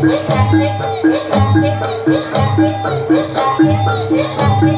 Hit that, hit that, hit that, hit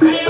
Yeah.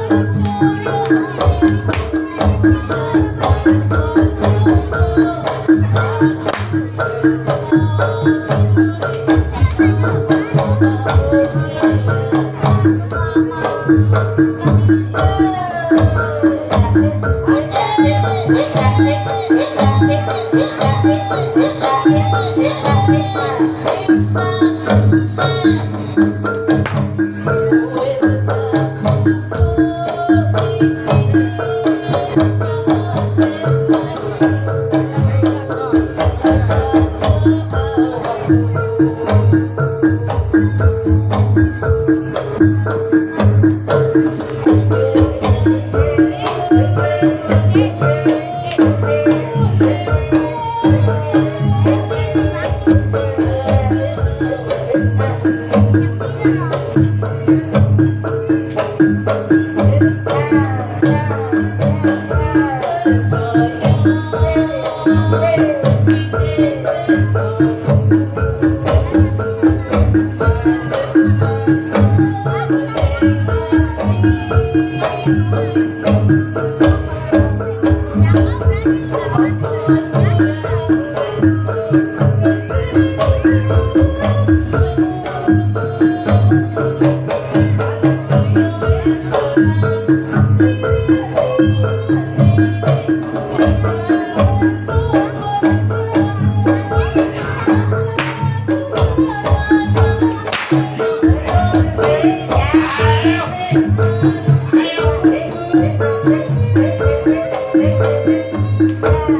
Who is it the people?